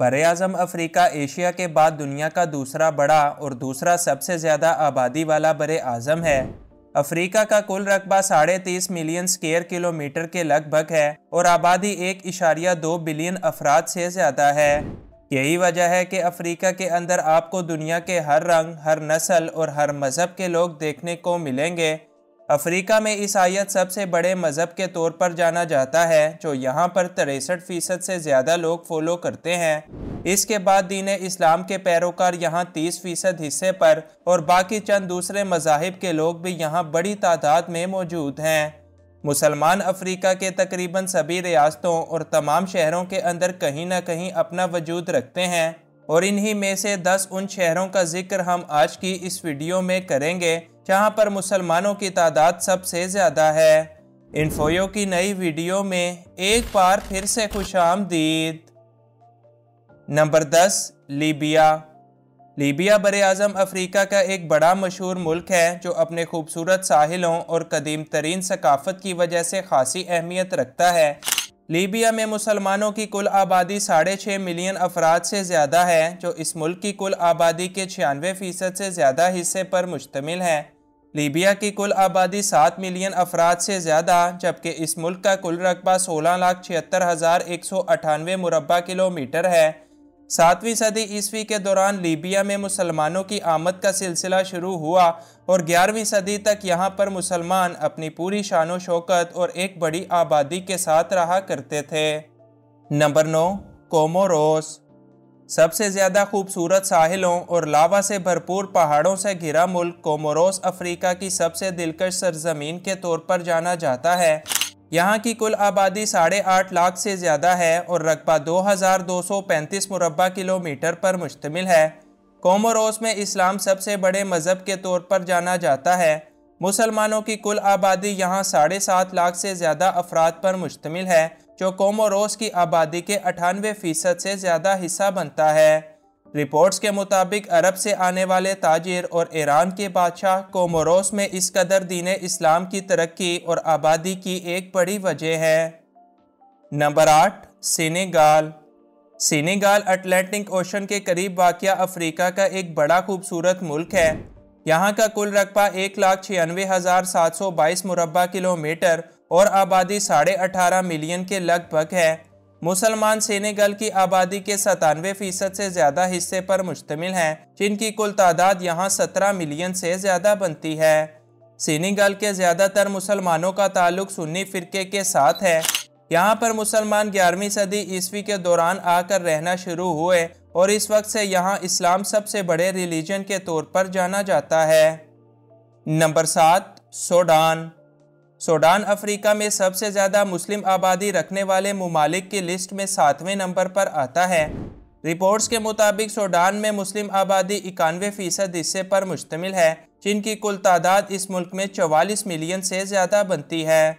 بر اعظم Africa Asia کے بعد دنیا کا دوسرا بڑا اور دوسرا سب سے زیادہ آبادی والا بر اعظم ہے۔ افریقہ کا کل رقبہ ساڑھے تیس ملین سکیئر کلومیٹر کے لگ بھگ ہے اور آبادی ایک اشاریہ دو بلین افراد سے زیادہ ہے۔ یہی وجہ ہے کہ افریقہ کے اندر آپ کو دنیا کے ہر رنگ، ہر نسل اور ہر مذہب کے لوگ دیکھنے کو ملیں گے۔ افریقہ میں عیسائیت سب سے بڑے مذہب کے طور پر جانا جاتا ہے، جو یہاں پر تریسٹھ فیصد سے زیادہ لوگ فولو کرتے ہیں۔ اس کے بعد دین اسلام کے پیروکار یہاں تیس فیصد حصے پر اور باقی چند دوسرے مذاہب کے لوگ بھی یہاں بڑی تعداد میں موجود ہیں۔ مسلمان افریقہ کے تقریباً سبھی ریاستوں اور تمام شہروں کے اندر کہیں نہ کہیں اپنا وجود رکھتے ہیں۔ اور انہی میں سے دس ان شہروں کا ذکر ہم آج کی اس ویڈیو میں کریں گے۔ جہاں پر مسلمانوں کی تعداد سب سے زیادہ ہے۔ انفویو کی نئی ویڈیو میں ایک بار پھر سے خوش آمدید۔ نمبر دس، لیبیا۔ لیبیا بر اعظم افریقہ کا ایک بڑا مشہور ملک ہے جو اپنے خوبصورت ساحلوں اور قدیم ترین ثقافت کی وجہ سے خاصی اہمیت رکھتا ہے۔ لیبیا میں مسلمانوں کی کل آبادی ساڑھے چھ ملین افراد سے زیادہ ہے، جو اس ملک کی کل آبادی کے چھیانوے فیصد سے زیادہ حصے پر مشتمل ہے لیبیا کی کل آبادی سات ملین افراد سے زیادہ، جبکہ اس ملک کا کل رقبہ سولہ لاکھ چھہتر ہزار ایک سو اٹھانوے مربع کلومیٹر ہے۔ ساتویں صدی عیسوی کے دوران لیبیا میں مسلمانوں کی آمد کا سلسلہ شروع ہوا اور گیارہویں صدی تک یہاں پر مسلمان اپنی پوری شان و شوکت اور ایک بڑی آبادی کے ساتھ رہا کرتے تھے۔ نمبر نو، کوموروس۔ سب سے زیادہ خوبصورت ساحلوں اور لاوا سے بھرپور پہاڑوں سے گھرا ملک کوموروس افریقہ کی سب سے دلکش سرزمین کے طور پر جانا جاتا ہے۔ یہاں کی کل آبادی ساڑھے آٹھ لاکھ سے زیادہ ہے اور رقبہ دو ہزار دو سو پینتیس مربع کلومیٹر پر مشتمل ہے۔ کوموروس میں اسلام سب سے بڑے مذہب کے طور پر جانا جاتا ہے۔ مسلمانوں کی کل آبادی یہاں ساڑھے سات لاکھ سے زیادہ افراد پر مشتمل ہے، جو کوموروس کی آبادی کے اٹھانوے فیصد سے زیادہ حصہ بنتا ہے۔ رپورٹس کے مطابق عرب سے آنے والے تاجر اور ایران کے بادشاہ کوموروس میں اس قدر دین اسلام کی ترقی اور آبادی کی ایک بڑی وجہ ہے۔ نمبر آٹھ، سینیگال۔ سینیگال اٹلانٹک اوشن کے قریب واقع افریقہ کا ایک بڑا خوبصورت ملک ہے۔ یہاں کا کل رقبہ ایک لاکھ چھیانوے ہزار سات سو بائیس مربع کلومیٹر اور آبادی ساڑھے اٹھارہ ملین کے لگ بھگ ہے۔ مسلمان سینیگل کی آبادی کے ستانوے فیصد سے زیادہ حصے پر مشتمل ہیں، جن کی کل تعداد یہاں سترہ ملین سے زیادہ بنتی ہے۔ سینیگل کے زیادہ تر مسلمانوں کا تعلق سنی فرقے کے ساتھ ہے۔ یہاں پر مسلمان گیارہویں صدی عیسوی کے دوران آ کر رہنا شروع ہوئے اور اس وقت سے یہاں اسلام سب سے بڑے ریلیجن کے طور پر جانا جاتا ہے۔ نمبر سات، سوڈان۔ سوڈان افریقہ میں سب سے زیادہ مسلم آبادی رکھنے والے ممالک کی لسٹ میں ساتویں نمبر پر آتا ہے۔ رپورٹس کے مطابق سوڈان میں مسلم آبادی اکانوے فیصد حصے پر مشتمل ہے، جن کی کل تعداد اس ملک میں چوالیس ملین سے زیادہ بنتی ہے۔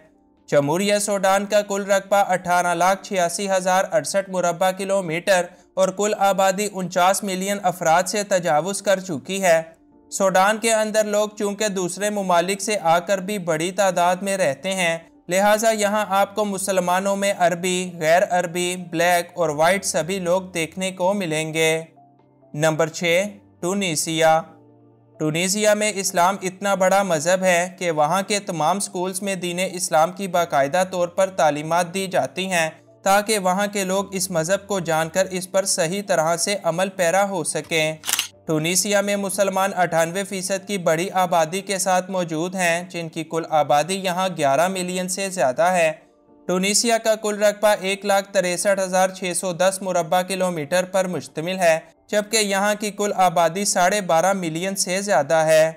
جمہوریہ سوڈان کا کل رقبہ اٹھارہ لاکھ چھیاسی ہزار اڑسٹھ مربع کلومیٹر اور کل آبادی انچاس ملین افراد سے تجاوز کر چکی ہے۔ سوڈان کے اندر لوگ چونکہ دوسرے ممالک سے آ کر بھی بڑی تعداد میں رہتے ہیں، لہٰذا یہاں آپ کو مسلمانوں میں عربی، غیر عربی، بلیک اور وائٹ سبھی لوگ دیکھنے کو ملیں گے۔ نمبر چھ ٹونیسیا ٹونیسیا میں اسلام اتنا بڑا مذہب ہے کہ وہاں کے تمام سکولز میں دین اسلام کی باقاعدہ طور پر تعلیمات دی جاتی ہیں تاکہ وہاں کے لوگ اس مذہب کو جان کر اس پر صحیح طرح سے عمل پیرا ہو سکیں۔ ٹونیسیا میں مسلمان اٹھانوے فیصد کی بڑی آبادی کے ساتھ موجود ہیں، جن کی کل آبادی یہاں گیارہ ملین سے زیادہ ہے۔ ٹونیسیا کا کل رقبہ ایک لاکھ تریسٹھ ہزار چھ سو دس مربع کلومیٹر پر مشتمل ہے، جبکہ یہاں کی کل آبادی ساڑھے بارہ ملین سے زیادہ ہے۔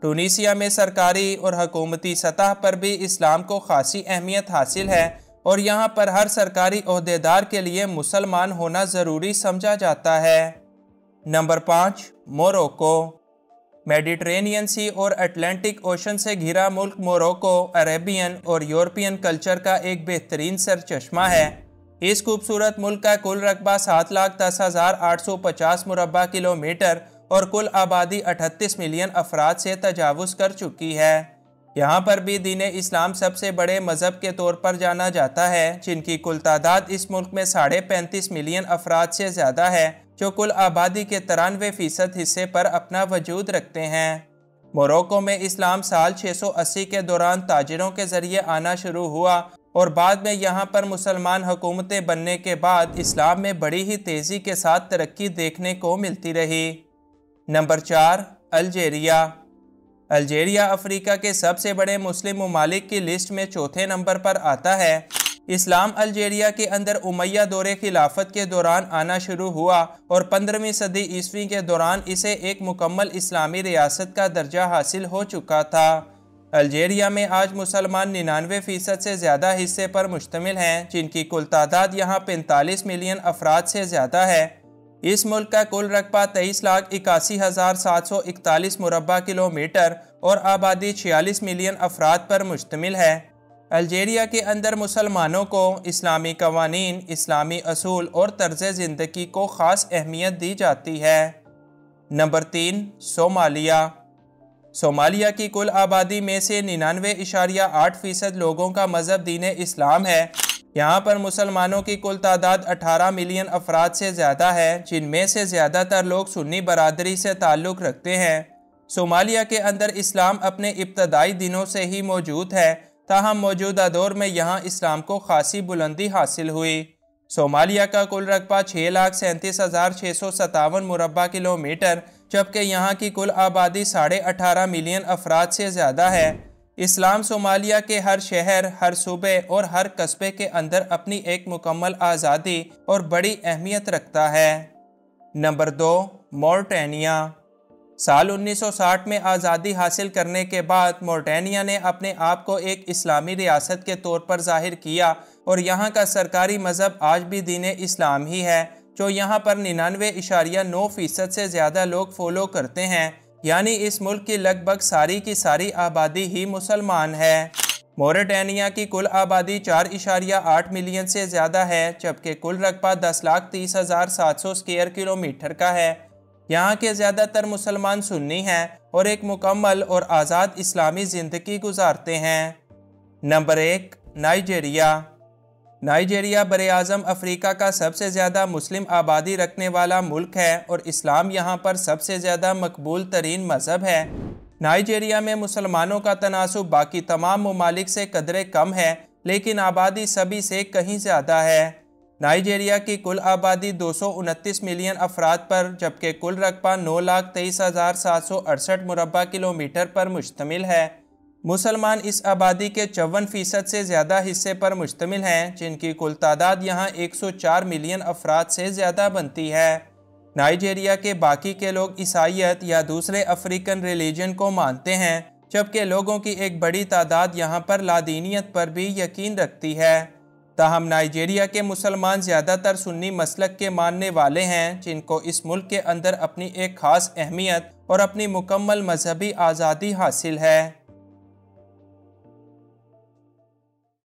ٹونیسیا میں سرکاری اور حکومتی سطح پر بھی اسلام کو خاصی اہمیت حاصل ہے اور یہاں پر ہر سرکاری عہدیدار کے لیے مسلمان ہونا ضروری سمجھا جاتا ہے۔ نمبر پانچ، موروکو۔ میڈیٹرینین سی اور اٹلانٹک اوشن سے گھرا ملک موروکو، عربین اور یورپین کلچر کا ایک بہترین سر چشمہ ہے۔ اس خوبصورت ملک کا کل رقبہ سات لاکھ دس ہزار آٹھ سو پچاس مربع کلومیٹر اور کل آبادی اٹھتیس ملین افراد سے تجاوز کر چکی ہے۔ یہاں پر بھی دین اسلام سب سے بڑے مذہب کے طور پر جانا جاتا ہے، جن کی کل تعداد اس ملک میں ساڑھے پینتیس ملین افراد سے زیادہ ہے، جو کل آبادی کے ترانوے فیصد حصے پر اپنا وجود رکھتے ہیں۔ موروکو میں اسلام سال 680 کے دوران تاجروں کے ذریعے آنا شروع ہوا اور بعد میں یہاں پر مسلمان حکومتیں بننے کے بعد اسلام میں بڑی ہی تیزی کے ساتھ ترقی دیکھنے کو ملتی رہی۔ نمبر چار، الجیریا۔ الجیریا، افریقہ کے سب سے بڑے مسلم ممالک کی لسٹ میں چوتھے نمبر پر آتا ہے۔ اسلام الجیریا کے اندر امیہ دور خلافت کے دوران آنا شروع ہوا اور پندرہویں صدی عیسوی کے دوران اسے ایک مکمل اسلامی ریاست کا درجہ حاصل ہو چکا تھا۔ الجیریا میں آج مسلمان ننانوے فیصد سے زیادہ حصے پر مشتمل ہیں، جن کی کل تعداد یہاں پینتالیس ملین افراد سے زیادہ ہے۔ اس ملک کا کل رقبہ تیئیس لاکھ اکاسی ہزار سات سو اکتالیس مربع کلومیٹر اور آبادی چھیالیس ملین افراد پر مشتمل ہے۔ الجیریا کے اندر مسلمانوں کو اسلامی قوانین، اسلامی اصول اور طرز زندگی کو خاص اہمیت دی جاتی ہے۔ نمبر تین صومالیہ صومالیہ کی کل آبادی میں سے ننانوے اشاریہ آٹھ فیصد لوگوں کا مذہب دین اسلام ہے۔ یہاں پر مسلمانوں کی کل تعداد اٹھارہ ملین افراد سے زیادہ ہے، جن میں سے زیادہ تر لوگ سنی برادری سے تعلق رکھتے ہیں۔ صومالیہ کے اندر اسلام اپنے ابتدائی دنوں سے ہی موجود ہے، تاہم موجودہ دور میں یہاں اسلام کو خاصی بلندی حاصل ہوئی۔ صومالیہ کا کل رقبہ چھ لاکھ سینتیس ہزار چھ سو ستاون مربع کلومیٹر، جبکہ یہاں کی کل آبادی ساڑھے اٹھارہ ملین افراد سے زیادہ ہے۔ اسلام صومالیہ کے ہر شہر، ہر صوبے اور ہر قصبے کے اندر اپنی ایک مکمل آزادی اور بڑی اہمیت رکھتا ہے۔ نمبر دو، مورٹینیا۔ سال انیس سو ساٹھ میں آزادی حاصل کرنے کے بعد مورٹینیا نے اپنے آپ کو ایک اسلامی ریاست کے طور پر ظاہر کیا اور یہاں کا سرکاری مذہب آج بھی دین اسلام ہی ہے، جو یہاں پر ننانوے اشاریہ نو فیصد سے زیادہ لوگ فولو کرتے ہیں۔ یعنی اس ملک کی لگ بھگ ساری کی ساری آبادی ہی مسلمان ہے۔ موریٹینیا کی کل آبادی چار اشاریہ آٹھ ملین سے زیادہ ہے، جبکہ کل رقبہ دس لاکھ تیس ہزار سات سو سکیئر کلومیٹر کا ہے۔ یہاں کے زیادہ تر مسلمان سنی ہیں اور ایک مکمل اور آزاد اسلامی زندگی گزارتے ہیں۔ نمبر ایک، نائجیریا۔ نائجیریا بر اعظم افریقہ کا سب سے زیادہ مسلم آبادی رکھنے والا ملک ہے اور اسلام یہاں پر سب سے زیادہ مقبول ترین مذہب ہے۔ نائجیریا میں مسلمانوں کا تناسب باقی تمام ممالک سے قدرے کم ہے، لیکن آبادی سبھی سے کہیں زیادہ ہے۔ نائجیریا کی کل آبادی دو سو انتیس ملین افراد پر، جبکہ کل رقبہ نو لاکھ تیئیس ہزار سات سو اڑسٹھ مربع کلومیٹر پر مشتمل ہے۔ مسلمان اس آبادی کے چون فیصد سے زیادہ حصے پر مشتمل ہیں، جن کی کل تعداد یہاں ایک سو چار ملین افراد سے زیادہ بنتی ہے۔ نائجیریا کے باقی کے لوگ عیسائیت یا دوسرے افریقن ریلیجن کو مانتے ہیں، جبکہ لوگوں کی ایک بڑی تعداد یہاں پر لادینیت پر بھی یقین رکھتی ہے۔ تاہم، نائجیریا کے مسلمان زیادہ تر سنی مسلک کے ماننے والے ہیں، جن کو اس ملک کے اندر اپنی ایک خاص اہمیت اور اپنی مکمل مذہبی آزادی حاصل ہے۔